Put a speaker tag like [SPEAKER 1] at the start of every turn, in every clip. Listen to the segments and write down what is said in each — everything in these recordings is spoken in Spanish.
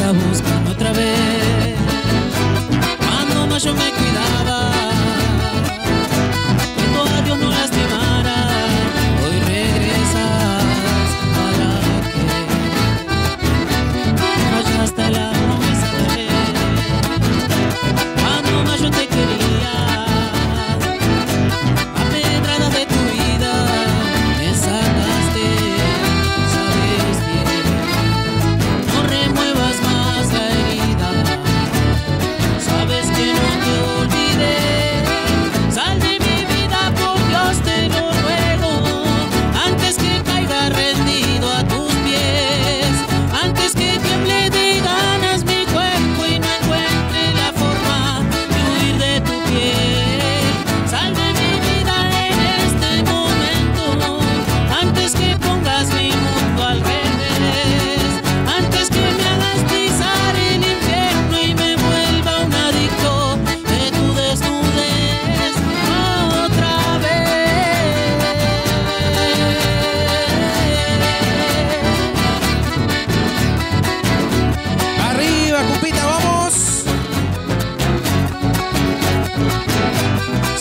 [SPEAKER 1] a buscar otra vez. Cuando más yo me cuidaba,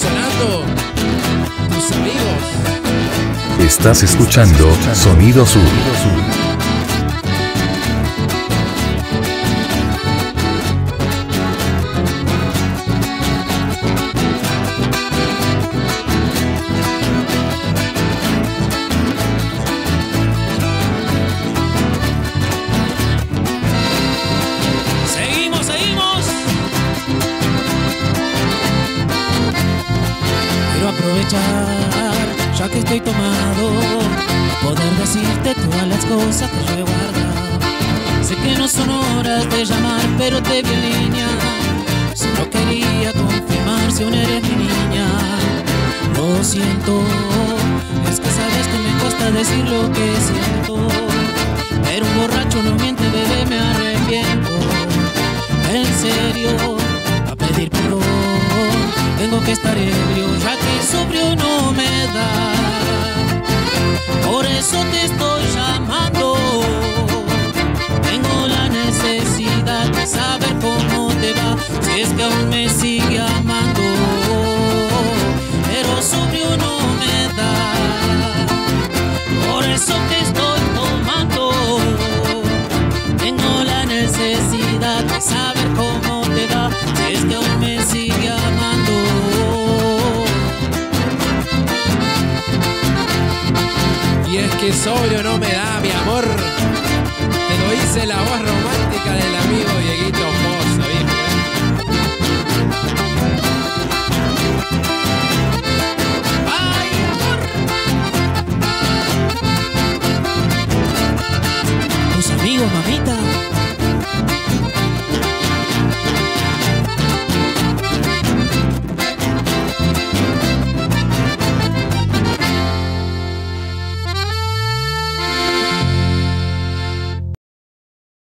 [SPEAKER 2] Sonando tus amigos.
[SPEAKER 3] Estás escuchando Sonido Sur.
[SPEAKER 1] Ya que estoy tomado, poder decirte todas las cosas que yo he. Sé que no son horas de llamar, pero te vi en línea. Solo quería confirmar si aún eres mi niña. Lo siento, es que sabes que me cuesta decir lo que siento. Pero un borracho no miente, bebé, me arrepiento. En serio, a pedir perdón. Tengo que estar ebrio, saber cómo te va, si es que aún me sigue amando.
[SPEAKER 2] Y es que sobrio no me da, mi amor. Te lo hice la